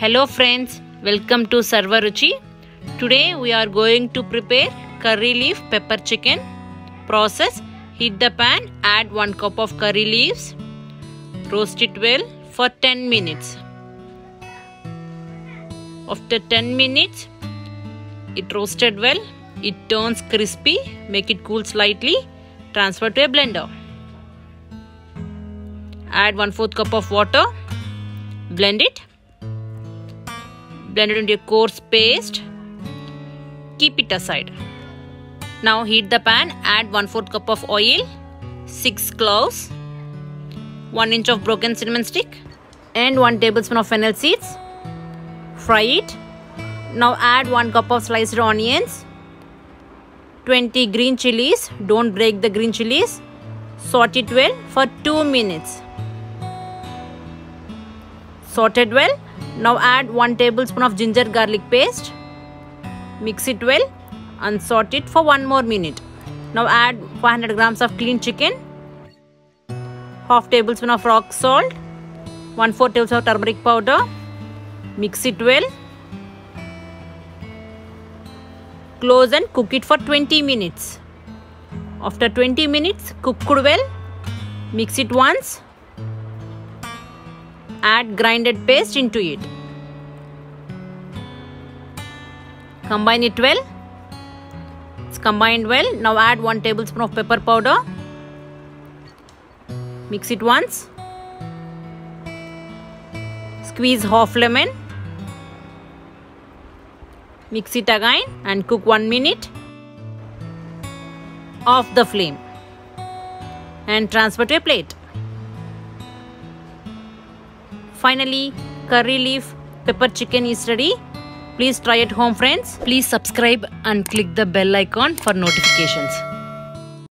Hello friends, welcome to Sarvaruchi. Today we are going to prepare curry leaf pepper chicken. Process Heat the pan, add 1 cup of curry leaves. Roast it well for 10 minutes. After 10 minutes, it roasted well, it turns crispy, make it cool slightly, transfer to a blender. Add 1 4th cup of water, blend it, blend it into a coarse paste, keep it aside. Now heat the pan, add 1 4 cup of oil, 6 cloves, 1 inch of broken cinnamon stick and 1 tablespoon of fennel seeds. Fry it. Now add 1 cup of sliced onions, 20 green chilies, don't break the green chilies. Saute it well for 2 minutes. Sauteed well. Now add 1 tablespoon of ginger garlic paste. Mix it well and saute it for 1 more minute. Now add 500 grams of clean chicken, half tablespoon of rock salt, 1 4 tablespoon of turmeric powder. Mix it well. Close and cook it for 20 minutes. After 20 minutes, cooked well. Mix it once. Add grinded paste into it. Combine it well. It's combined well. Now add 1 tablespoon of pepper powder. Mix it once. Squeeze half lemon. Mix it again and cook 1 minute. Off the flame and transfer to a plate. Finally, curry leaf pepper chicken is ready. Please try at home friends. Please subscribe and click the bell icon for notifications.